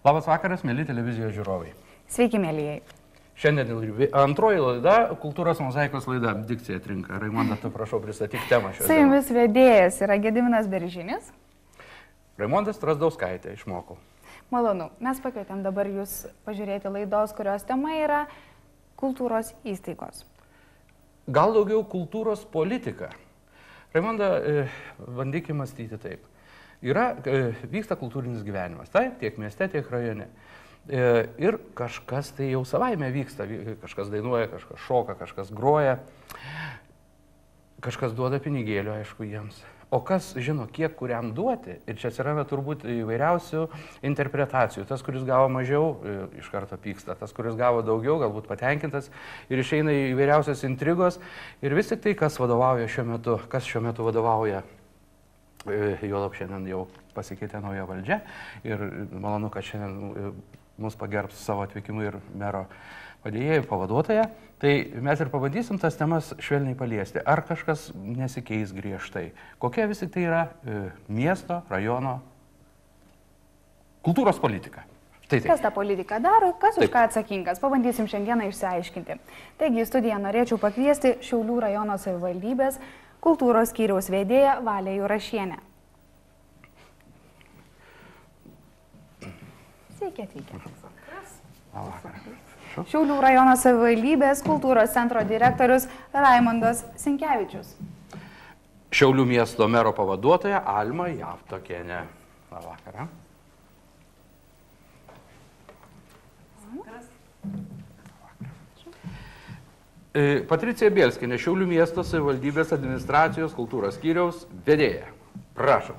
Labas vakaras, mėly televizijos žiūrovai. Sveiki, mėlyjei. Šiandien antroji laida - kultūros mozaikos laida. Dikcija atrinka. Raimonda, tu prašau pristatyti temą šios. Su jumis vedėjas yra Gediminas Beržinis. Raimondas Trasdauskaitė išmokau. Malonu, mes pakvietėm dabar jūs pažiūrėti laidos, kurios tema yra kultūros įstaigos. Gal daugiau kultūros politika. Raimonda, e, bandykime mąstyti taip. Yra, e, vyksta kultūrinis gyvenimas, taip, tiek mieste, tiek rajone. E, ir kažkas tai jau savaime vyksta, kažkas dainuoja, kažkas šoka, kažkas groja, kažkas duoda pinigėlių, aišku, jiems. O kas žino, kiek kuriam duoti, ir čia atsiranda turbūt įvairiausių interpretacijų. Tas, kuris gavo mažiau, e, iš karto pyksta, tas, kuris gavo daugiau, galbūt patenkintas ir išeina į įvairiausias intrigos. Ir vis tik tai, kas vadovauja šiuo metu, kas šiuo metu vadovauja juolab šiandien jau pasikeitė nauja valdžia ir malonu, kad šiandien e, mus pagerbs savo atvykimu ir mero padėjėjų pavaduotoja. Tai mes ir pabandysim tas temas švelniai paliesti. Ar kažkas nesikeis griežtai? Kokia vis tik tai yra e, miesto, rajono kultūros politika? Tai taip. Kas tą politiką daro, kas taip. už ką atsakingas, pabandysim šiandieną išsiaiškinti. Taigi į studiją norėčiau pakviesti Šiaulių rajono savivaldybės kultūros skyriaus vedėja Valė Jurašienė. Sveiki atvykę. Šiaulių rajono savivaldybės kultūros centro direktorius Raimondas Sinkevičius. Šiaulių miesto mero pavaduotoja Alma Javtokienė. Labą vakarą. E, Patricija Bielskinė, Šiaulių miesto savivaldybės administracijos kultūros skyriaus vedėja. Prašom.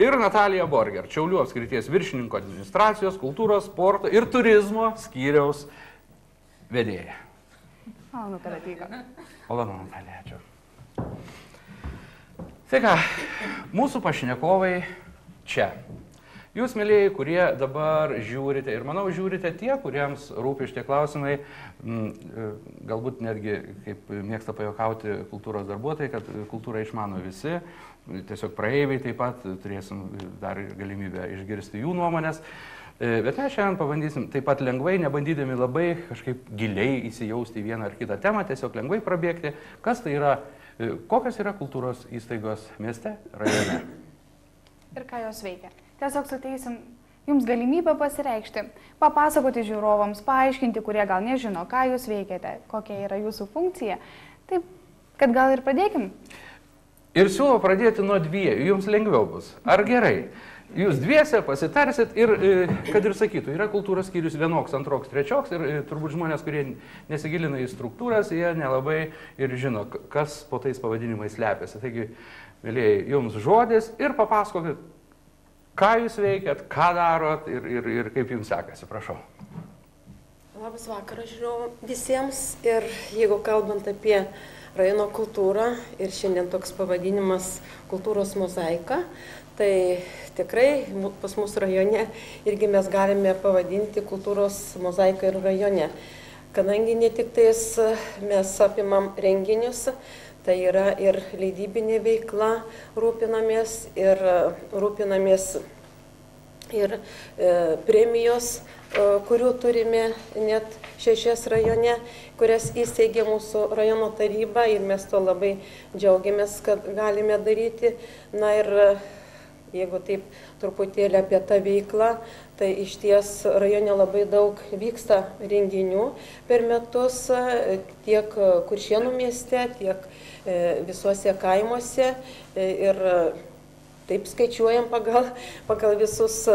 Ir Natalija Borger, Šiaulių apskrities viršininko administracijos, kultūros, sporto ir turizmo skyriaus vedėja. Malonu, kad atvyko. Malonu, Natalija, ačiū. Tai ką, mūsų pašnekovai čia. Jūs, mėlyjei, kurie dabar žiūrite ir manau žiūrite tie, kuriems rūpi šitie klausimai, m, e, galbūt netgi, kaip mėgsta pajokauti kultūros darbuotojai, kad kultūrą išmano visi, tiesiog praeiviai taip pat turėsim dar galimybę išgirsti jų nuomonės. E, bet mes šiandien pabandysim taip pat lengvai, nebandydami labai kažkaip giliai įsijausti į vieną ar kitą temą, tiesiog lengvai prabėgti, kas tai yra, e, kokios yra kultūros įstaigos mieste, rajone. Ir ką jos veikia tiesiog suteisim jums galimybę pasireikšti, papasakoti žiūrovams, paaiškinti, kurie gal nežino, ką jūs veikiate, kokia yra jūsų funkcija. Taip, kad gal ir pradėkim. Ir siūlau pradėti nuo dviejų, jums lengviau bus. Ar gerai? Jūs dviese pasitarsit ir, e, kad ir sakytų, yra kultūros skyrius vienoks, antroks, trečioks ir e, turbūt žmonės, kurie nesigilina į struktūras, jie nelabai ir žino, kas po tais pavadinimais slepiasi. Taigi, mėlyjei, jums žodis ir papasakokit, ką jūs veikiat, ką darot ir, ir, ir kaip jums sekasi, prašau. Labas vakaras, žinau, visiems. Ir jeigu kalbant apie rajono kultūrą ir šiandien toks pavadinimas kultūros mozaika, tai tikrai pas mūsų rajone irgi mes galime pavadinti kultūros mozaiką ir rajone. Kadangi ne tik tais mes apimam renginius, Tai yra ir leidybinė veikla rūpinamės, ir e, rūpinamės ir e, premijos, e, kurių turime net šešias rajone, kurias įsteigė mūsų rajono taryba ir mes to labai džiaugiamės, kad galime daryti. Na ir e, jeigu taip truputėlį apie tą veiklą, tai iš ties rajone labai daug vyksta renginių per metus tiek Kuršienų mieste, tiek E, visuose kaimuose. E, ir e, taip skaičiuojam pagal, pagal visus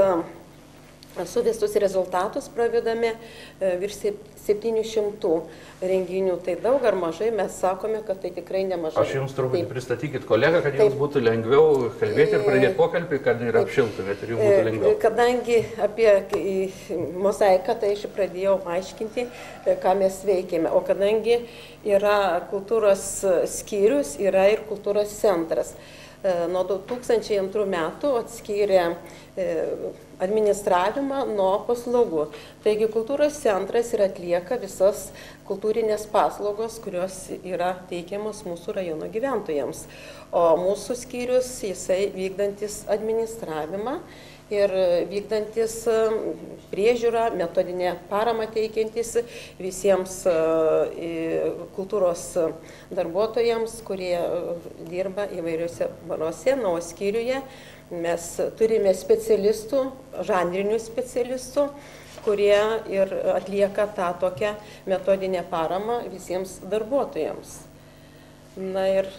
suvestus rezultatus, pravedame virš 700 renginių. Tai daug ar mažai mes sakome, kad tai tikrai nemažai. Aš jums truputį taip. pristatykit kolegą, kad jums taip. būtų lengviau kalbėti ir pradėti pokalbį, kad ir apšiltumėt ir jums būtų lengviau. Kadangi apie mozaiką, tai aš pradėjau aiškinti, ką mes veikėme. O kadangi yra kultūros skyrius, yra ir kultūros centras. E, nuo 2002 metų atskyrė e, administravimą nuo paslaugų. Taigi kultūros centras atliekamas atlieka visas kultūrinės paslaugos, kurios yra teikiamos mūsų rajono gyventojams. O mūsų skyrius, jisai vykdantis administravimą ir vykdantis priežiūrą, metodinę paramą teikiantis visiems kultūros darbuotojams, kurie dirba įvairiuose baruose, na, o skyriuje mes turime specialistų, žanrinių specialistų, kurie ir atlieka tą tokią metodinę paramą visiems darbuotojams. Na ir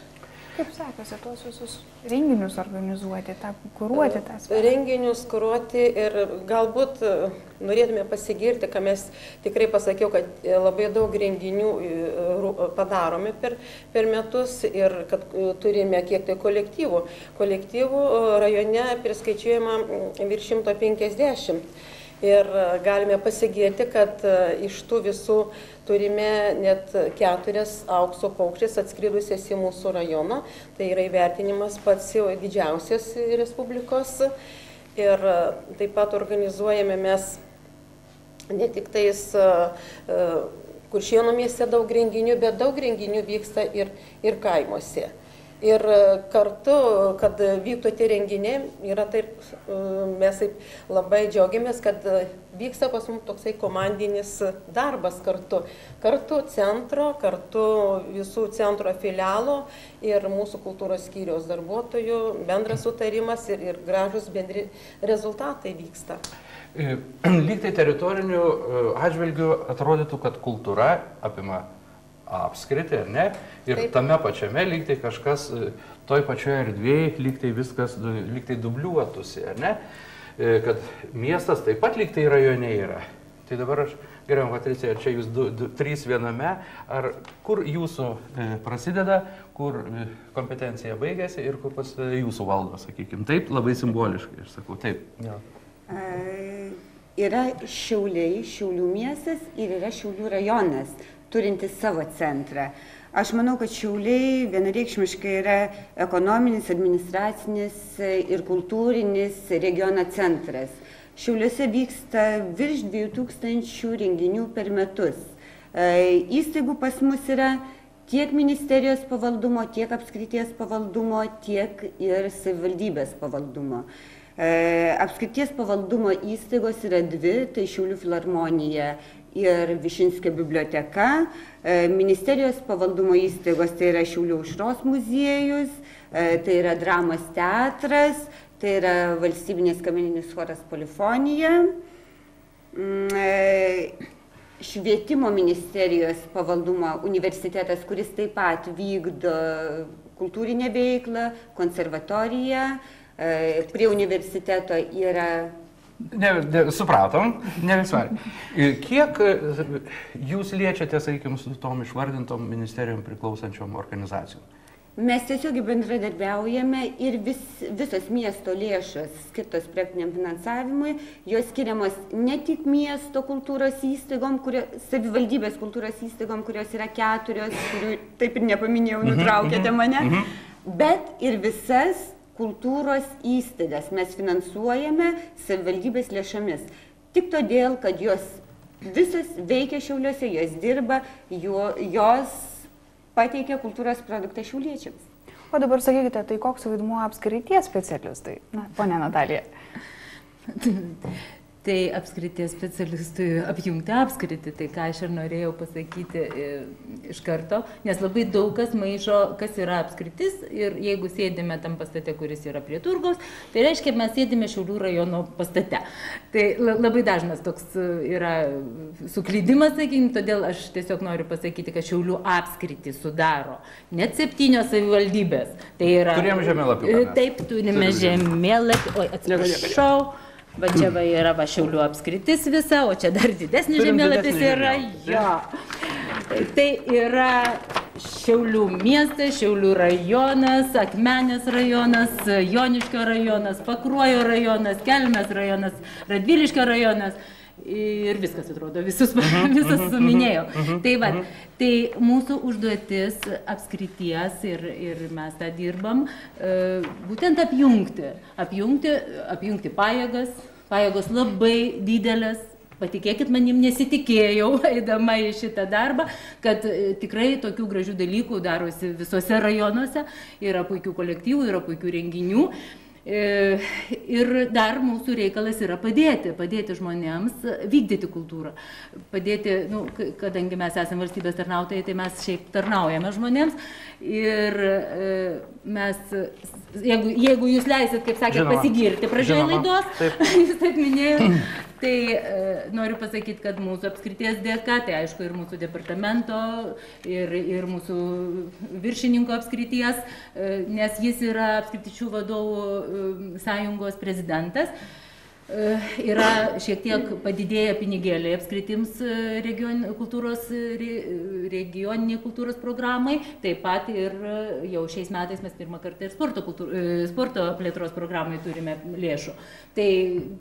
Kaip sekasi tuos visus renginius organizuoti, tą kuruoti tą sferą? Renginius kuruoti ir galbūt e, norėtume pasigirti, ką mes tikrai pasakiau, kad e, labai daug renginių e, padarome per, per metus ir kad turime kiek tai kolektyvų. Kolektyvų rajone priskaičiuojama virš 150. Ir galime pasigirti, kad iš tų visų turime net keturias aukso paukštės atskridusias į mūsų rajoną. Tai yra įvertinimas pats jau didžiausias Respublikos. Ir taip pat organizuojame mes ne tik tais Kuršienų mieste daug renginių, bet daug renginių vyksta ir, ir kaimuose. Ir kartu, kad vyktų tie renginiai, yra taip, mes taip labai džiaugiamės, kad vyksta pas mus toksai komandinis darbas kartu. Kartu centro, kartu visų centro filialo ir mūsų kultūros skyriaus darbuotojų bendras sutarimas ir, ir gražus bendri rezultatai vyksta. Lyg tai teritorinių atžvilgių atrodytų, kad kultūra apima apskritį, ar ne? Ir Taip. tame pačiame lyg tai kažkas toj pačioje erdvėje lyg tai viskas lyg tai dubliuotųsi, ar ne? Kad miestas taip pat lyg tai rajone yra. Tai dabar aš, geriau, Patricija, ar čia jūs du, du, trys viename, ar kur jūsų e, prasideda, kur e, kompetencija baigėsi ir kur prasideda jūsų valdo, sakykime. Taip, labai simboliškai, aš sakau, taip. Ja. E, yra Šiauliai, Šiaulių miestas ir yra Šiaulių rajonas turintis savo centrą. Aš manau, kad Šiauliai vienareikšmiškai yra ekonominis, administracinis ir kultūrinis regiono centras. Šiauliuose vyksta virš 2000 renginių per metus. E, įstaigų pas mus yra tiek ministerijos pavaldumo, tiek apskrities pavaldumo, tiek ir savivaldybės pavaldumo. E, apskrities pavaldumo įstaigos yra dvi, tai Šiaulių filharmonija ir Višinskio biblioteka, e, ministerijos pavaldumo įstaigos, tai yra Šiaulių užros muziejus, e, tai yra dramos teatras, tai yra valstybinės kamerinis choras polifonija. Mm, e, švietimo ministerijos pavaldumo universitetas, kuris taip pat vykdo kultūrinę veiklą, konservatoriją. Prie universiteto yra Ne, ne, supratom, ne visai. Kiek e, jūs liečiate, sakykime, su tom išvardintom ministerijom priklausančiom organizacijom? Mes tiesiog bendradarbiaujame ir vis, visos miesto lėšos skirtos projektiniam finansavimui, jos skiriamos ne tik miesto kultūros įstaigom, kurio, savivaldybės kultūros įstaigom, kurios yra keturios, kurių taip ir nepaminėjau, mhm, nutraukėte mhm, mane, mhm. bet ir visas kultūros įstaigas mes finansuojame savivaldybės lėšomis. Tik todėl, kad jos visas veikia šiauliuose, jos dirba, jo, jos pateikia kultūros produktą šiauliečiams. O dabar sakykite, tai koks vaidmuo apskrities specialistai? Na, ponė Natalija. tai apskrities specialistui apjungti apskritį, tai ką aš ir norėjau pasakyti e, iš karto, nes labai daug kas maišo, kas yra apskritis ir jeigu sėdime tam pastate, kuris yra prie turgaus, tai reiškia, mes sėdime Šiaulių rajono pastate. Tai labai dažnas toks e, yra suklydimas, sakykime, todėl aš tiesiog noriu pasakyti, kad Šiaulių apskritį sudaro net septynios savivaldybės. Tai yra. Turėjome žemėlapį. E, taip, turime žemėlapį. Oi, atsiprašau. Va čia va yra va Šiaulių apskritis visa, o čia dar didesnis žemėlapis yra. Jo. Tai yra Šiaulių miestas, Šiaulių rajonas, Akmenės rajonas, Joniškio rajonas, Pakruojo rajonas, Kelmės rajonas, Radviliškio rajonas ir viskas atrodo, visus, mhm, visus mhm, suminėjau. Mhm, tai, va, tai mūsų užduotis apskrities ir, ir mes tą dirbam, e, būtent apjungti, apjungti, apjungti pajėgas, pajėgos labai didelės, Patikėkit manim, nesitikėjau, eidama į šitą darbą, kad e, tikrai tokių gražių dalykų darosi visose rajonuose, yra puikių kolektyvų, yra puikių renginių. E, ir dar mūsų reikalas yra padėti, padėti žmonėms vykdyti kultūrą. Padėti, nu, kadangi mes esame valstybės tarnautojai, tai mes šiaip tarnaujame žmonėms. Ir e, mes, jeigu, jeigu jūs leisit, kaip sakėt, pasigirti pradžioje laidos, taip. jūs taip minėjote, Tai e, noriu pasakyti, kad mūsų apskrities dėka, tai aišku ir mūsų departamento, ir, ir mūsų viršininko apskrities, e, nes jis yra apskrityčių vadovų e, sąjungos prezidentas. E, yra šiek tiek padidėję pinigėliai apskritims e, region, kultūros, regioniniai kultūros programai, taip pat ir e, jau šiais metais mes pirmą kartą ir sporto, kultūr, sporto plėtros programai turime lėšų. Tai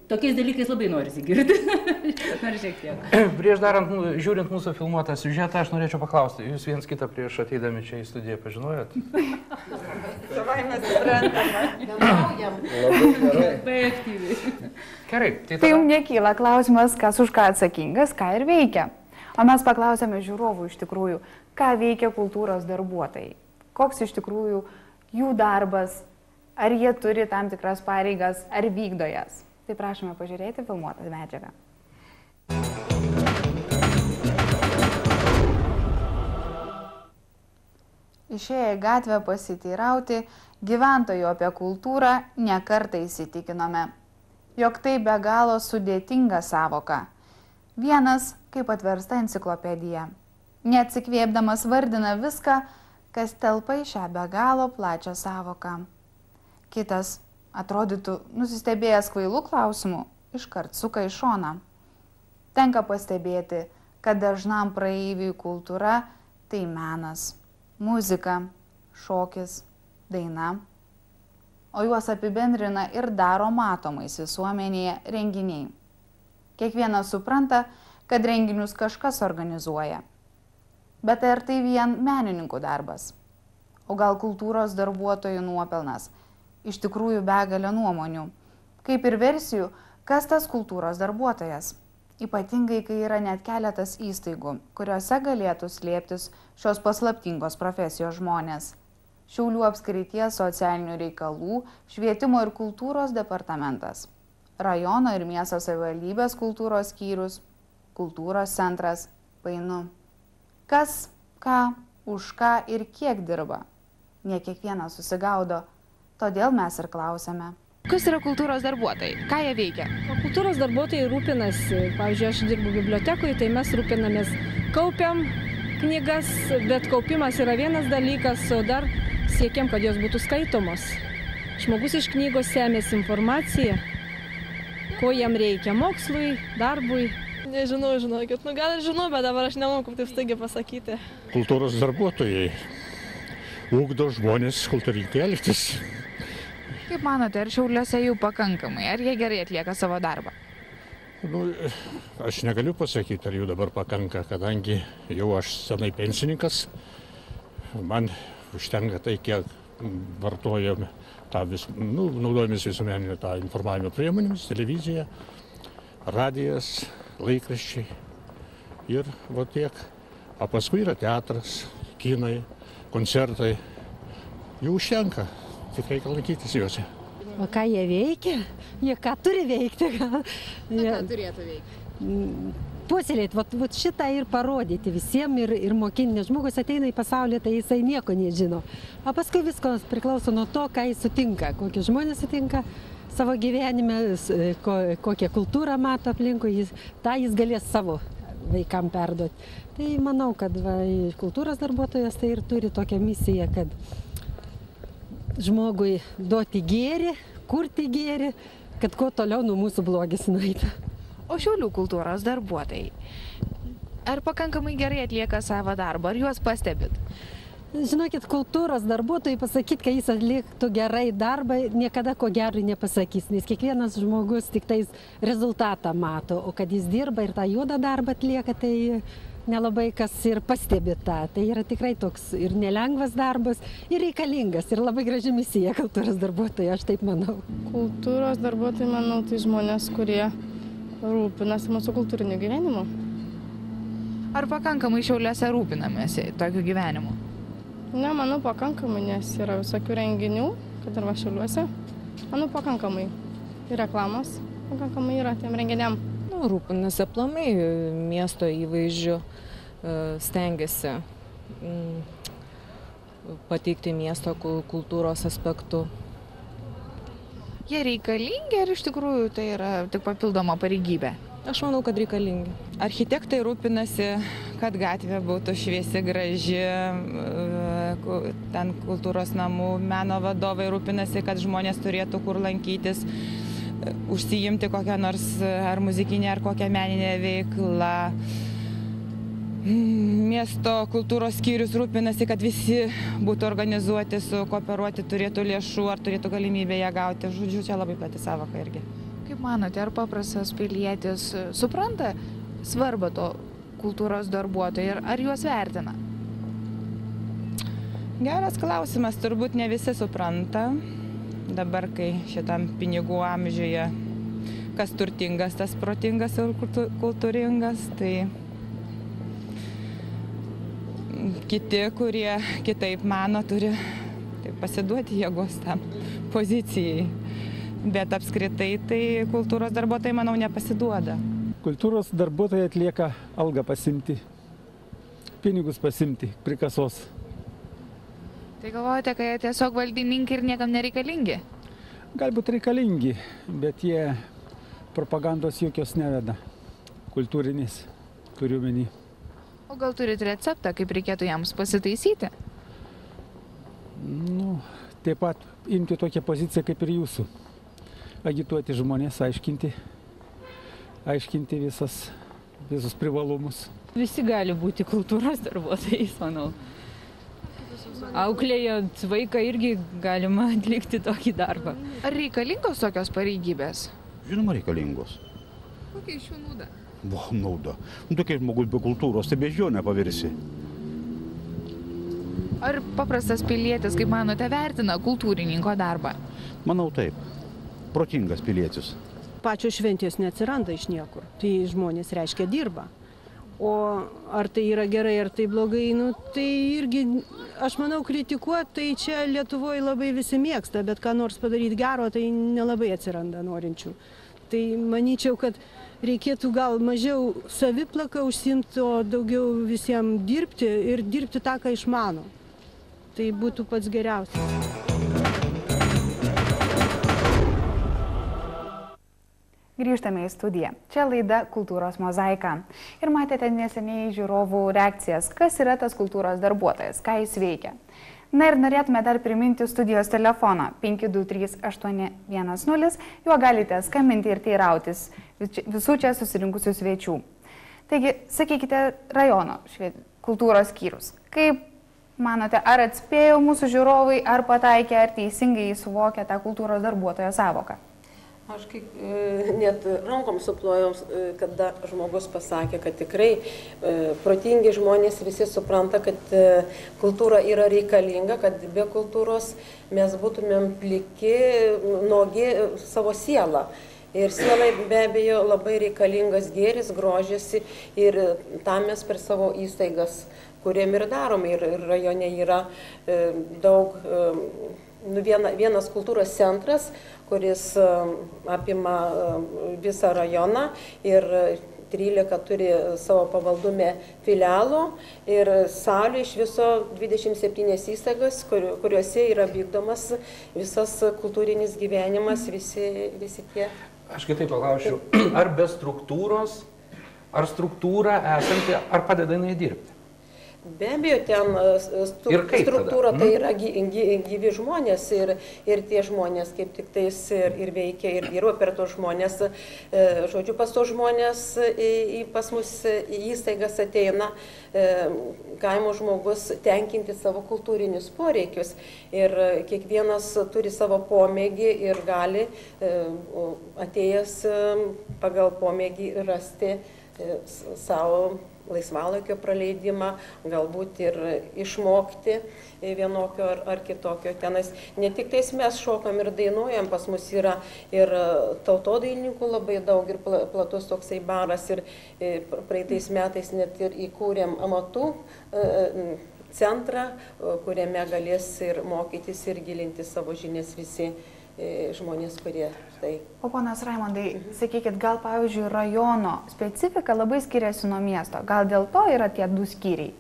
tokiais dalykais labai norisi girdėti. Noriu šiek tiek. Prieš darant, žiūrint mūsų filmuotą siužetą, aš norėčiau paklausti, jūs viens kitą prieš ateidami čia į studiją pažinojot? Savai mes suprantame. Bendraujam. Labai aktyviai. Gerai. Tai, tada... tai jums nekyla klausimas, kas už ką atsakingas, ką ir veikia. O mes paklausėme žiūrovų iš tikrųjų, ką veikia kultūros darbuotojai. Koks iš tikrųjų jų darbas, ar jie turi tam tikras pareigas, ar vykdo jas. Tai prašome pažiūrėti filmuotą medžiagą. Išėję į gatvę pasiteirauti, gyventojų apie kultūrą nekartą įsitikinome jog tai be galo sudėtinga savoka. Vienas kaip atversta enciklopedija. Neatsikvėpdamas vardina viską, kas telpa į šią be galo plačią savoką. Kitas, atrodytų nusistebėjęs kvailų klausimų, iškart suka į šoną. Tenka pastebėti, kad dažnam praeiviui kultūra tai menas, muzika, šokis, daina o juos apibendrina ir daro matomais visuomenėje renginiai. Kiekvienas supranta, kad renginius kažkas organizuoja. Bet ar tai vien menininkų darbas? O gal kultūros darbuotojų nuopelnas? Iš tikrųjų begalė nuomonių. Kaip ir versijų, kas tas kultūros darbuotojas? Ypatingai, kai yra net keletas įstaigų, kuriuose galėtų slėptis šios paslaptingos profesijos žmonės. Šiaulių apskrities socialinių reikalų, švietimo ir kultūros departamentas, rajono ir miesto savivaldybės kultūros skyrius, kultūros centras, painu. Kas, ką, už ką ir kiek dirba? Ne kiekvienas susigaudo, todėl mes ir klausėme. Kas yra kultūros darbuotojai? Ką jie veikia? Kultūros darbuotojai rūpinasi, pavyzdžiui, aš dirbu bibliotekoje, tai mes rūpinamės, kaupiam knygas, bet kaupimas yra vienas dalykas, o dar siekiam, kad jos būtų skaitomos. Žmogus iš knygos semėsi informaciją, ko jam reikia mokslui, darbui. Nežinau, žinokit, nu gal ir žinau, bet dabar aš nemoku taip staigiai pasakyti. Kultūros darbuotojai ugdo žmonės kultūringai elgtis. Kaip manote, ar šiauliuose jų pakankamai, ar jie gerai atlieka savo darbą? Nu, aš negaliu pasakyti, ar jų dabar pakanka, kadangi jau aš senai pensininkas. Man užtenka tai, kiek vartojame tą vis, nu, naudojamės visuomeninio tą informavimo priemonėmis, televizija, radijas, laikraščiai ir va tiek. O paskui yra teatras, kinai, koncertai. Jų užtenka, tik reikia lankytis juose. O ką jie veikia? Jie ką turi veikti? Gal? Jie... Ką turėtų veikti? Puoselėti, vat, vat šitą ir parodyti visiems ir, ir mokinti, nes žmogus ateina į pasaulį, tai jisai nieko nežino. O paskui viskas priklauso nuo to, ką jis sutinka, kokie žmonės sutinka savo gyvenime, ko, kokią kultūrą mato aplinkui, jis, tą jis galės savo vaikam perduoti. Tai manau, kad va, kultūros darbuotojas tai ir turi tokią misiją, kad žmogui duoti gėri, kurti gėri, kad kuo toliau nuo mūsų blogis nueitų. O šiaulių kultūros darbuotojai, ar pakankamai gerai atlieka savo darbą, ar juos pastebit? Žinokit, kultūros darbuotojai pasakyti, kad jis atliktų gerai darbą, niekada ko gero nepasakys, nes kiekvienas žmogus tik tais rezultatą mato, o kad jis dirba ir tą juodą darbą atlieka, tai nelabai kas ir pastebi tą. Tai yra tikrai toks ir nelengvas darbas, ir reikalingas, ir labai graži misija kultūros darbuotojai, aš taip manau. Kultūros darbuotojai, manau, tai žmonės, kurie rūpinasi mūsų kultūriniu gyvenimu. Ar pakankamai šiauliuose rūpinamėsi tokiu gyvenimu? Ne, manau, pakankamai, nes yra visokių renginių, kad ir va šiauliuose. Manau, pakankamai. Ir reklamos pakankamai yra tiem renginiam. Nu, rūpinasi aplamai miesto įvaizdžiu, e, stengiasi mm, pateikti miesto kul- kultūros aspektų. Jie reikalingi ar iš tikrųjų tai yra tik papildoma pareigybė? Aš manau, kad reikalingi. Architektai rūpinasi, kad gatvė būtų šviesi, graži, e, ten kultūros namų, meno vadovai rūpinasi, kad žmonės turėtų kur lankytis, e, užsijimti kokią nors ar muzikinę, ar kokią meninę veiklą. Miesto kultūros skyrius rūpinasi, kad visi būtų organizuoti, sukooperuoti, turėtų lėšų ar turėtų galimybę ją gauti. Žodžiu, čia labai plati savoka irgi. Kaip manote, ar paprastas pilietis supranta svarbą to kultūros darbuotojų ir ar juos vertina? Geras klausimas, turbūt ne visi supranta. Dabar, kai šitam pinigų amžiuje, kas turtingas, tas protingas ir kultūringas, tai kiti, kurie kitaip mano, turi tai pasiduoti jėgos tam pozicijai. Bet apskritai tai kultūros darbuotojai, manau, nepasiduoda. Kultūros darbuotojai atlieka algą pasimti, pinigus pasimti prikasos. Tai galvojate, kad jie tiesiog valdininkai ir niekam nereikalingi? Galbūt reikalingi, bet jie propagandos jokios neveda. Kultūrinės, turiu menį. O gal turite receptą, kaip reikėtų jiems pasitaisyti? Nu, taip pat imti tokią poziciją kaip ir jūsų. Agituoti žmonės, aiškinti, aiškinti visas, visus privalumus. Visi gali būti kultūros darbuotojais, manau. Auklėjant vaiką irgi galima atlikti tokį darbą. Ar reikalingos tokios pareigybės? Žinoma, reikalingos. Kokia iš jų nauda? Buvo nauda. Nu, tokia žmogus be kultūros, tai beždžionė pavirsi. Ar paprastas pilietis, kaip manote, vertina kultūrininko darbą? Manau taip. Protingas pilietis. Pačios šventės neatsiranda iš niekur. Tai žmonės reiškia dirba. O ar tai yra gerai, ar tai blogai, nu, tai irgi, aš manau, kritikuoti, tai čia Lietuvoje labai visi mėgsta, bet ką nors padaryti gero, tai nelabai atsiranda norinčių. Tai manyčiau, kad reikėtų gal mažiau saviplaka užsimti, o daugiau visiems dirbti ir dirbti tą, ką išmano. Tai būtų pats geriausias. Grįžtame į studiją. Čia laida Kultūros mozaika. Ir matėte neseniai žiūrovų reakcijas, kas yra tas kultūros darbuotojas, ką jis veikia. Na ir norėtume dar priminti studijos telefoną 523-810, juo galite skambinti ir teirautis visų čia susirinkusių svečių. Taigi, sakykite, rajono švie... kultūros skyrius. Kaip manote, ar atspėjo mūsų žiūrovai, ar pataikė, ar teisingai suvokia tą kultūros darbuotojo savoką? Aš kaip e, net rankom suplojom, e, kada žmogus pasakė, kad tikrai e, protingi žmonės visi supranta, kad kultūra yra reikalinga, kad be kultūros mes būtumėm pliki, nogi savo sielą. Ir sielai be abejo labai reikalingas gėris, grožėsi ir tam mes per savo įstaigas, kuriem ir darom. Ir, ir rajone yra daug, nu, viena, vienas kultūros centras, kuris e, apima e, visą rajoną ir 13 turi savo pavaldume filialų ir salių iš viso 27 įstaigas, kur, kuriuose yra vykdomas visas kultūrinis gyvenimas, visi, visi tie Aš kitaip paklausiu, ar be struktūros, ar struktūra esanti, ar padeda jinai dirbti? Be abejo, ten stu, Ir kaip struktūra tada? tai Mhm. yra gy, gy, gyvi žmonės ir, ir tie žmonės kaip tik tais ir, ir veikia ir dirba per tos žmonės. E, žodžiu, pas tos žmonės į, į, pas mus įstaigas ateina e, kaimo žmogus tenkinti savo kultūrinius poreikius. Ir e, kiekvienas turi savo pomėgį ir gali e, atėjęs e, pagal pomėgį rasti e, savo laisvalaikio praleidimą, galbūt ir išmokti vienokio ar, ar kitokio tenais. Ne tik tais mes šokam ir dainuojam, pas mus yra ir tautodailininkų labai daug ir platus toksai baras ir praeitais metais net ir įkūrėm amatų centrą, kuriame galės ir mokytis ir gilinti savo žinias visi e, žmonės, kurie tai. O ponas Raimondai, mhm. sakykit, gal pavyzdžiui rajono specifika labai skiriasi nuo miesto, gal dėl to yra tie du skyriai?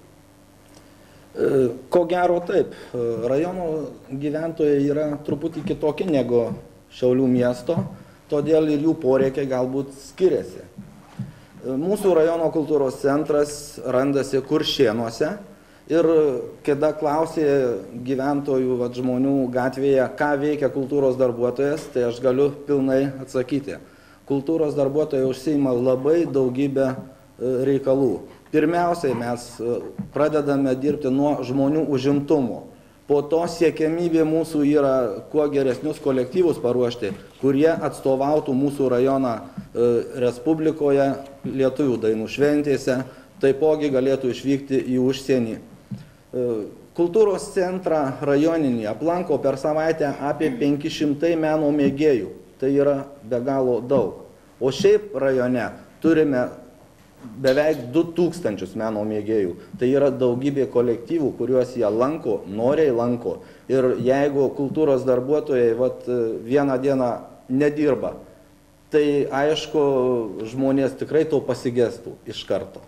E, ko gero taip, e, rajono gyventojai yra truputį kitokie negu Šiaulių miesto, todėl ir jų poreikiai galbūt skiriasi. Mūsų rajono kultūros centras randasi Kuršienuose, ir kada klausė gyventojų vat žmonių gatvėje ką veikia kultūros darbuotojas tai aš galiu pilnai atsakyti. Kultūros darbuotojai užsiima labai daugybe e, reikalų. Pirmiausiai mes e, pradedame dirbti nuo žmonių užimtumo. Po to siekiamybė mūsų yra kuo geresnius kolektyvus paruošti kurie atstovautų mūsų rajoną e, respublikoje lietuvių dainų šventėse taipogi galėtų išvykti į užsienį kultūros centrą rajoninį aplanko per savaitę apie 500 meno mėgėjų. Tai yra be galo daug. O šiaip rajone turime beveik 2000 meno mėgėjų. Tai yra daugybė kolektyvų, kuriuos jie lanko, noriai lanko. Ir jeigu kultūros darbuotojai vat, vieną dieną nedirba, tai aišku, žmonės tikrai to pasigestų iš karto.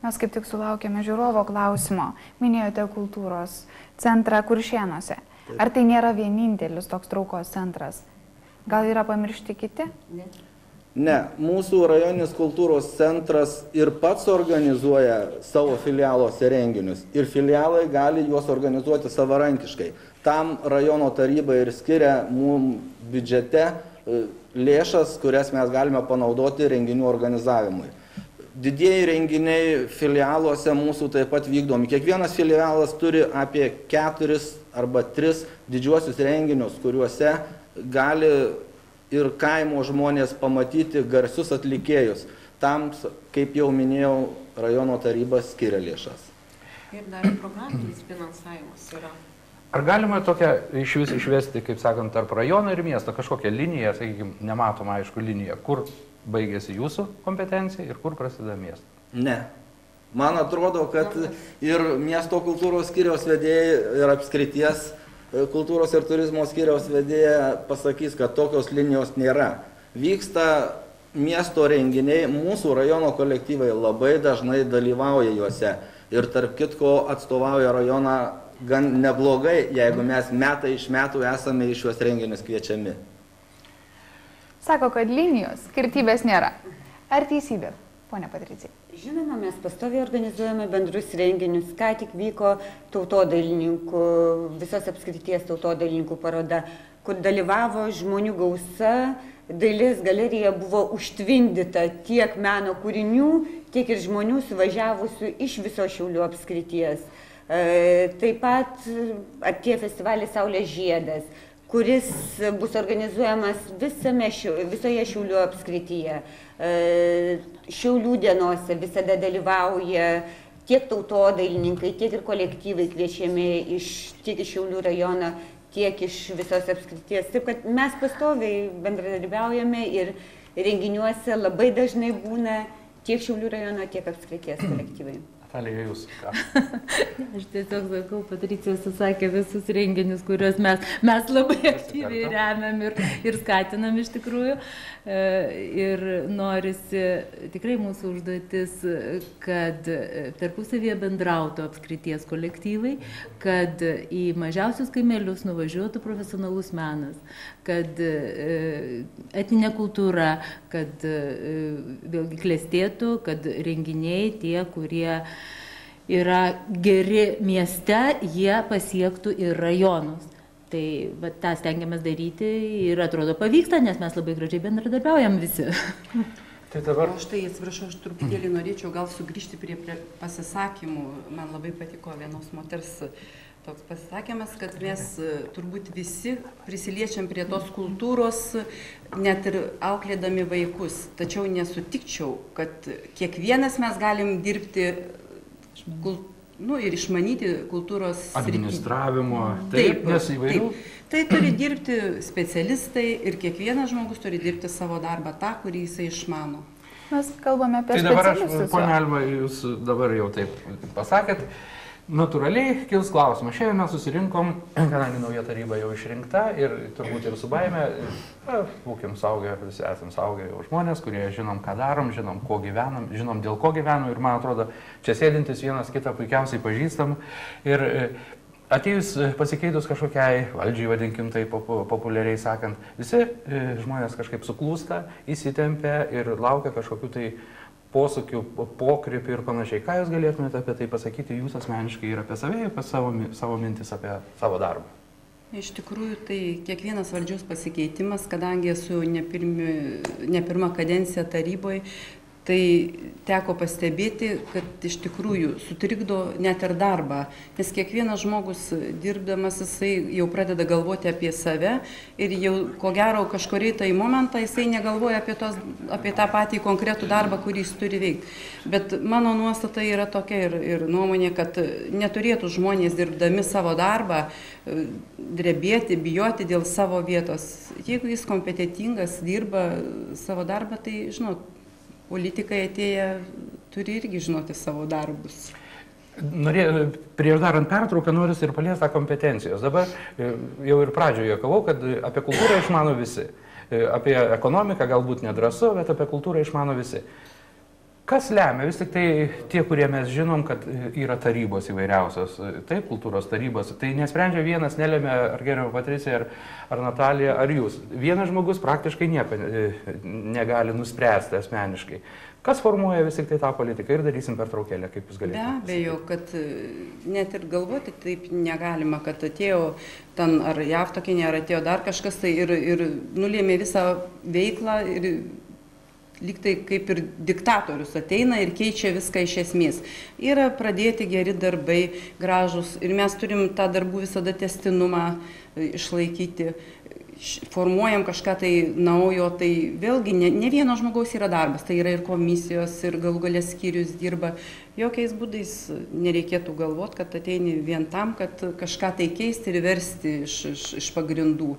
Mes kaip tik sulaukėme žiūrovo klausimo. Minėjote kultūros centrą Kuršienuose. Ar tai nėra vienintelis toks traukos centras? Gal yra pamiršti kiti? Ne. Ne, mūsų rajoninis kultūros centras ir pats organizuoja savo filialuose renginius. Ir filialai gali juos organizuoti savarankiškai. Tam rajono taryba ir skiria mums biudžete e, lėšas, kurias mes galime panaudoti renginių organizavimui didieji renginiai filialuose mūsų taip pat vykdomi. Kiekvienas filialas turi apie keturis arba tris didžiuosius renginius kuriuose gali ir kaimo žmonės pamatyti garsius atlikėjus. Tam kaip jau minėjau rajono taryba skiria lėšas. Ir dar programinis finansavimas yra. Ar galima tokią iš vis išvesti, kaip sakant, tarp rajono ir miesto kažkokią liniją, sakykime, nematomą aišku liniją, kur baigėsi jūsų kompetencija ir kur prasideda miestas? Ne. Man atrodo, kad ir miesto kultūros skiriaus vedėjai ir apskrities e, kultūros ir turizmo skiriaus vedėja pasakys, kad tokios linijos nėra. Vyksta miesto renginiai, mūsų rajono kolektyvai labai dažnai dalyvauja juose ir tarp kitko atstovauja rajoną gan neblogai, jeigu mes metai iš metų esame į šiuos renginius kviečiami. Sako, kad linijos skirtybės nėra. Ar teisybė, ponia Patricija? Žinoma, mes pastoviai organizuojame bendrus renginius. Ką tik vyko tautodailininkų, visos apskrities tautodailininkų paroda, kur dalyvavo žmonių gausa. Dailės galerija buvo užtvindyta tiek meno kūrinių, tiek ir žmonių suvažiavusių iš viso Šiaulių apskrities. E, taip pat atėjo festivalis Saulės žiedas kuris bus organizuojamas visame, visoje Šiaulių apskrityje. E, Šiaulių dienose visada dalyvauja tiek tautodailininkai, tiek ir kolektyvai kviečiami iš, tiek iš Šiaulių rajono, tiek iš visos apskrities. Taip kad mes pastoviai bendradarbiaujame ir renginiuose labai dažnai būna tiek Šiaulių rajono, tiek apskrities kolektyvai. Talija, jūs ką? Aš tiesiog sakau, Patricija susakė visus renginius, kuriuos mes, mes labai aktyviai remiam ir, ir skatinam iš tikrųjų. E, ir norisi tikrai mūsų užduotis, kad tarpusavėje bendrautų apskrities kolektyvai, kad į mažiausius kaimelius nuvažiuotų profesionalus menas, kad e, etinė kultūra, kad e, vėlgi klestėtų, kad renginiai tie, kurie yra geri mieste, jie pasiektų ir rajonus. Tai va, tą stengiamės daryti ir atrodo pavyksta, nes mes labai gražiai bendradarbiaujam visi. Tai dabar. Aš tai atsiprašau, aš truputėlį norėčiau gal sugrįžti prie, prie pasisakymų. Man labai patiko vienos moters toks pasisakymas, kad mes e, turbūt visi prisiliečiam prie tos kultūros, net ir auklėdami vaikus. Tačiau nesutikčiau, kad kiekvienas mes galim dirbti kul, nu, ir išmanyti kultūros Administravimo, taip, nes įvairių. Taip. Tai turi dirbti specialistai ir kiekvienas žmogus turi dirbti savo darbą tą, kurį jisai išmano. Mes kalbame apie Tai dabar aš, ponia Alma, jūs dabar jau taip pasakėt. Natūraliai kils klausimas. Šiandien mes susirinkom, kadangi nauja taryba jau išrinkta ir turbūt ir su baime, na, būkim saugę, visi esame saugę jau žmonės, kurie žinom, ką darom, žinom, ko gyvenam, žinom, dėl ko gyvenam ir man atrodo, čia sėdintis vienas kitą puikiausiai pažįstam. Ir e, atėjus e, pasikeitus kažkokiai valdžiai, vadinkim tai popu, populiariai sakant, visi e, žmonės kažkaip suklūsta, įsitempia ir laukia kažkokių tai posūkių, po- pokrypių ir panašiai. Ką Jūs galėtumėte apie tai pasakyti Jūs asmeniškai ir apie save, apie savo, savo mintis apie savo darbą? Iš tikrųjų, tai kiekvienas valdžios pasikeitimas, kadangi esu ne, pirmi, ne pirmą kadenciją taryboje, tai teko pastebėti, kad iš tikrųjų sutrikdo net ir darbą, nes kiekvienas žmogus dirbdamas jisai jau pradeda galvoti apie save ir jau ko gero kažkurį tai momentą jisai negalvoja apie, tos, apie tą patį konkretų darbą, kurį jis turi veikti. Bet mano nuostata yra tokia ir, ir nuomonė, kad neturėtų žmonės dirbdami savo darbą e, drebėti, bijoti dėl savo vietos. Jeigu jis kompetitingas, dirba savo darbą, tai žinot, politikai atėję turi irgi žinoti savo darbus. Norė, prieš darant pertrauką noriu ir paliesti tą kompetencijos. Dabar e, jau ir pradžioje juokavau, kad apie kultūrą išmano visi. E, Apie ekonomiką galbūt nedrasu, bet apie kultūrą išmano visi. Kas lemia? Vis tik tai tie, kurie mes žinom, kad yra tarybos įvairiausios, taip, kultūros tarybos, tai nesprendžia vienas, nelėmė ar geriau Patricija, ar, ar Natalija, ar jūs. Vienas žmogus praktiškai nieko e, negali nuspręsti asmeniškai. Kas formuoja vis tik tai tą politiką ir darysim per traukėlę, kaip jūs Be galite. abejo, kad e, net ir galvoti taip negalima, kad atėjo ten ar JAV tokia, ar atėjo dar kažkas tai ir, ir nulėmė visą veiklą ir lyg tai kaip ir diktatorius ateina ir keičia viską iš esmės. Yra pradėti geri darbai, gražus ir mes turim tą darbų visada testinumą e, išlaikyti. Formuojam kažką tai naujo, tai vėlgi ne, ne vieno žmogaus yra darbas, tai yra ir komisijos, ir galų galės skyrius dirba. Jokiais būdais nereikėtų galvoti, kad ateini vien tam, kad kažką tai keisti ir versti iš, iš, iš pagrindų.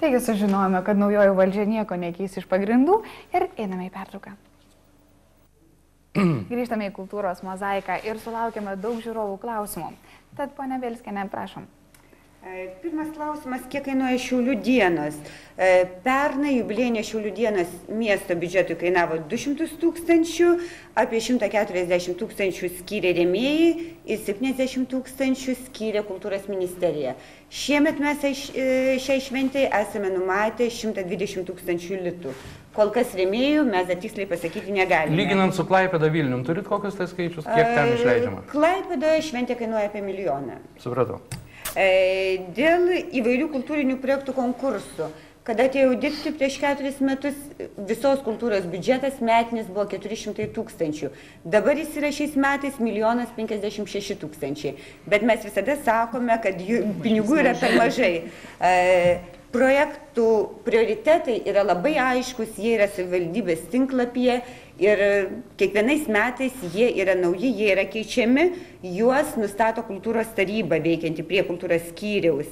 Taigi sužinojome, kad naujoji valdžia nieko nekeis iš pagrindų ir einame į pertrauką. Grįžtame į kultūros mozaiką ir sulaukėme daug žiūrovų klausimų. Tad, ponia Velskenė, prašom. E, Pirmas klausimas, kiek kainuoja Šiaulių dienos? E, Pernai jubiliejinė Šiaulių dienos miesto biudžetui kainavo 200 tūkstančių, apie 140 tūkstančių skyrė rėmėjai ir 70 tūkstančių skyrė kultūros ministerija. Šiemet mes šiai- e, šventai esame numatę 120 tūkstančių litų. Kol kas rėmėjų mes dar tiksliai pasakyti negalime. Lyginant su Klaipėda Vilnium, turit kokius tai skaičius, kiek ten išleidžiama? Klaipėdoje šventė kainuoja apie milijoną. Supratau. E, Dėl įvairių kultūrinių projektų konkursų. Kada atėjau dirbti prieš keturis metus, visos kultūros biudžetas metinis buvo 400 tūkstančių. Dabar jis yra šiais metais 1 56 tūkstančiai. Bet mes visada sakome, kad jų pinigų yra per mažai. E, Projektų prioritetai yra labai aiškus, jie yra savivaldybės tinklapyje ir kiekvienais metais jie yra nauji, jie yra keičiami, juos nustato kultūros taryba veikianti prie kultūros skyriaus.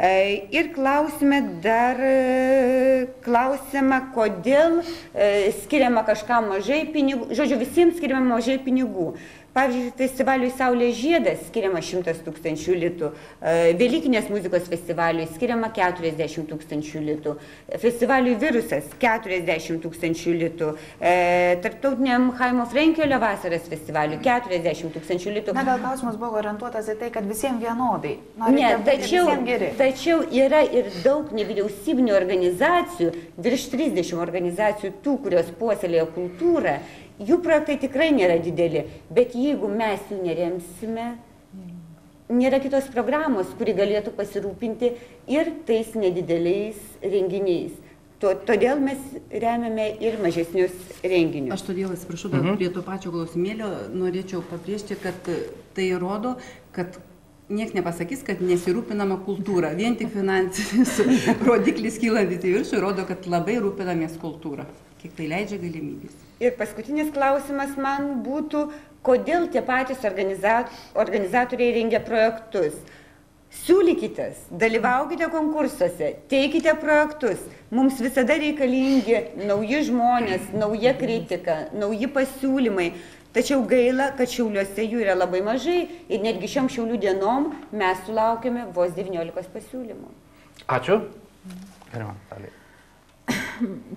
E, Ir klausime dar, e, klausima, kodėl e, skiriama kažkam mažai pinigų, žodžiu, visiems skiriama mažai pinigų. Pavyzdžiui, festivaliui Saulės žiedas skiriama 100 tūkstančių litų, e, Velykinės muzikos festivaliui skiriama 40 tūkstančių litų, festivaliui Virusas 40 tūkstančių litų, e, Tarptautiniam Haimo Frenkelio vasaros festivaliui 40 tūkstančių litų. Na, gal klausimas buvo orientuotas į tai, kad visiems vienodai. Ne, Norite būti tačiau, tačiau yra ir daug nevyriausybinių organizacijų, virš 30 organizacijų tų, kurios puoselėja kultūrą, jų projektai tikrai nėra dideli, bet jeigu mes jų neremsime, nėra kitos programos, kuri galėtų pasirūpinti ir tais nedideliais renginiais. To, todėl mes remiame ir mažesnius renginius. Aš todėl atsiprašau, dar Mhm. prie to pačio klausimėlio norėčiau pabrėžti, kad tai rodo, kad Niekas nepasakys, kad nesirūpinama kultūra. Vien tik finansinis rodiklis kylantis į viršų rodo, kad labai rūpinamės kultūra, kiek tai leidžia galimybės. Ir paskutinis klausimas man būtų, kodėl tie patys organiza organizatoriai rengia projektus. Siūlykitės, dalyvaukite konkursuose, teikite projektus. Mums visada reikalingi nauji žmonės, nauja kritika, nauji pasiūlymai. Tačiau gaila, kad šiauliuose jų yra labai mažai ir netgi šiom šiaulių dienom mes sulaukėme vos 19 pasiūlymų. Ačiū. Gerima, Talija.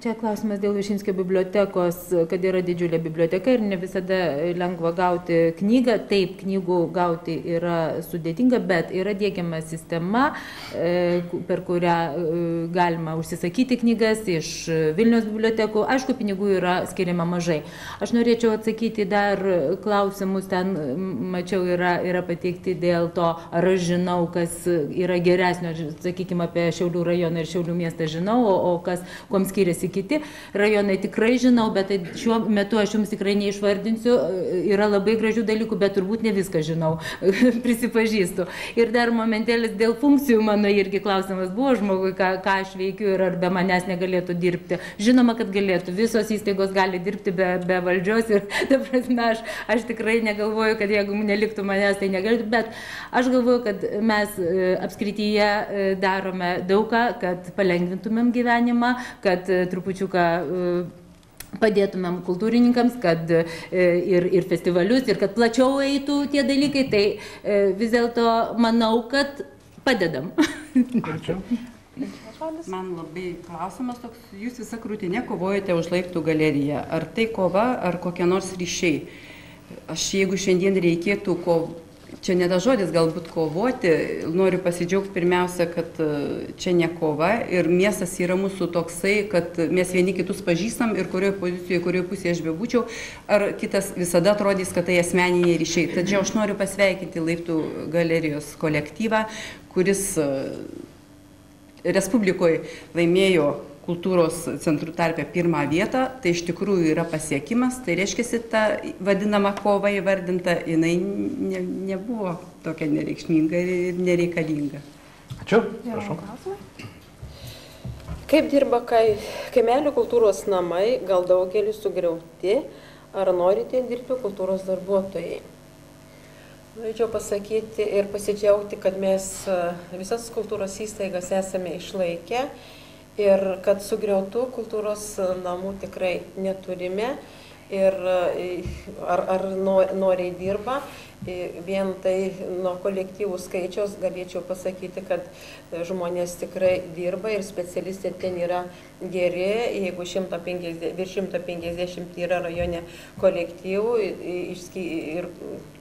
Čia klausimas dėl Višinskio bibliotekos, kad yra didžiulė biblioteka ir ne visada lengva gauti knygą. Taip, knygų gauti yra sudėtinga, bet yra dėgiama sistema, e, per kurią e, galima užsisakyti knygas iš Vilnius bibliotekų. Aišku, pinigų yra skiriama mažai. Aš norėčiau atsakyti dar klausimus, ten mačiau yra, yra pateikti dėl to, ar aš žinau, kas yra geresnio, sakykime, apie Šiaulių rajoną ir Šiaulių miestą žinau, o, o kas, kuom skiriasi kiti rajonai, tikrai žinau, bet tai šiuo metu aš jums tikrai neišvardinsiu. Yra labai gražių dalykų, bet turbūt ne viską žinau, prisipažįstu. Ir dar momentėlis dėl funkcijų mano irgi klausimas buvo žmogui, ką, ką aš veikiu ir ar be manęs negalėtų dirbti. Žinoma, kad galėtų. Visos įstaigos gali dirbti be, be valdžios ir, ta prasme, aš, aš tikrai negalvoju, kad jeigu neliktų manęs, tai negalėtų, bet aš galvoju, kad mes e, apskrityje e, darome daugą, kad palengvintumėm gyvenimą, kad e, trupučiuką padėtumėm kultūrininkams, kad ir, ir festivalius, ir kad plačiau eitų tie dalykai, tai vis dėlto manau, kad padedam. Ačiū. Man labai klausimas toks, jūs visą krūtinę kovojate už laiptų galeriją. Ar tai kova, ar kokie nors ryšiai? Aš jeigu šiandien reikėtų ko, čia ne tas žodis galbūt kovoti, noriu pasidžiaugti pirmiausia, kad e, čia ne kova ir miestas yra mūsų toksai, kad mes vieni kitus pažįstam ir kurioje pozicijoje, kurioje pusėje aš bebūčiau, ar kitas visada atrodys, kad tai asmeniniai ryšiai. Tačiau aš noriu pasveikinti Laiptų galerijos kolektyvą, kuris e, Respublikoje laimėjo kultūros centrų tarpę pirmą vietą, tai iš tikrųjų yra pasiekimas, tai reiškia, ta vadinama kova įvardinta, jinai ne, nebuvo tokia nereikšminga ir nereikalinga. Ačiū. Prašau. Kaip dirba kai, kaimelių kultūros namai, gal daugelis sugriauti, ar norite dirbti kultūros darbuotojai? Norėčiau pasakyti ir pasidžiaugti, kad mes visas kultūros įstaigas esame išlaikę ir kad sugriautų kultūros namų tikrai neturime ir ar, ar noriai dirba. Vien tai nuo kolektyvų skaičiaus galėčiau pasakyti, kad žmonės tikrai dirba ir specialistai ten yra geri. Jeigu 150, virš 150 yra rajone kolektyvų ir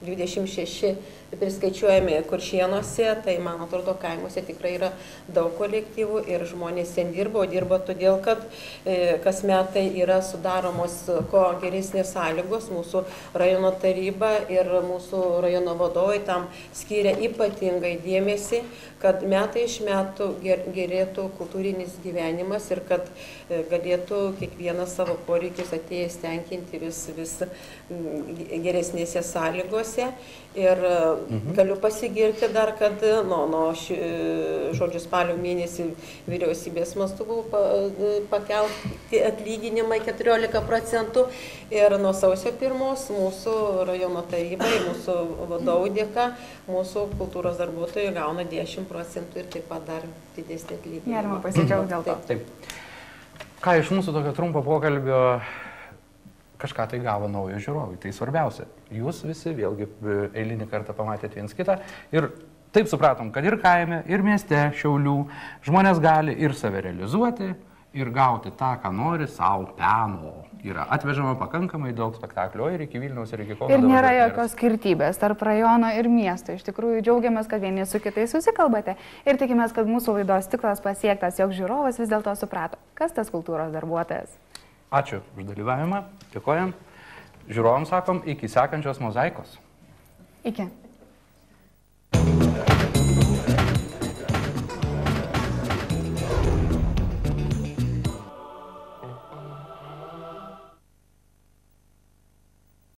26 priskaičiuojami kuršienuose, tai man atrodo kaimuose tikrai yra daug kolektyvų ir žmonės ten dirba, o dirba todėl, kad e, kas metai yra sudaromos ko geresnės sąlygos, mūsų rajono taryba ir mūsų rajono vadovai tam skiria ypatingai dėmesį, kad metai iš metų gerėtų kultūrinis gyvenimas ir kad e, galėtų kiekvienas savo poreikius atėjęs tenkinti vis, vis geresnėse sąlygose. Ir e, mhm. galiu pasigirti dar, kad nuo, nuo ši, žodžiu spalio mėnesį vyriausybės mastu buvo pakelti atlyginimai 14 procentų ir nuo sausio pirmos mūsų rajono tarybai, mūsų vadovų dėka, mūsų kultūros darbuotojai gauna 10 procentų ir taip pat dar didesnį atlyginimą. Galima pasidžiaugti dėl to. Taip. Ką iš mūsų tokio trumpo pokalbio kažką tai gavo naujo žiūrovai. Tai svarbiausia. Jūs visi vėlgi e, eilinį kartą pamatėte viens kitą ir taip supratom, kad ir kaime, ir mieste, šiaulių žmonės gali ir save realizuoti, ir gauti tą, ką nori, savo peno. Yra atvežama pakankamai daug spektaklių ir iki Vilniaus, ir iki Kauno. Ir nėra jokios skirtybės tarp rajono ir miesto. Iš tikrųjų džiaugiamės, kad vieni su kitais susikalbate ir tikimės, kad mūsų laidos tiklas pasiektas, jog žiūrovas vis dėlto suprato, kas tas kultūros darbuotojas. Ačiū už dalyvavimą, dėkojam. Žiūrovams sakom, iki sekančios mozaikos. Iki.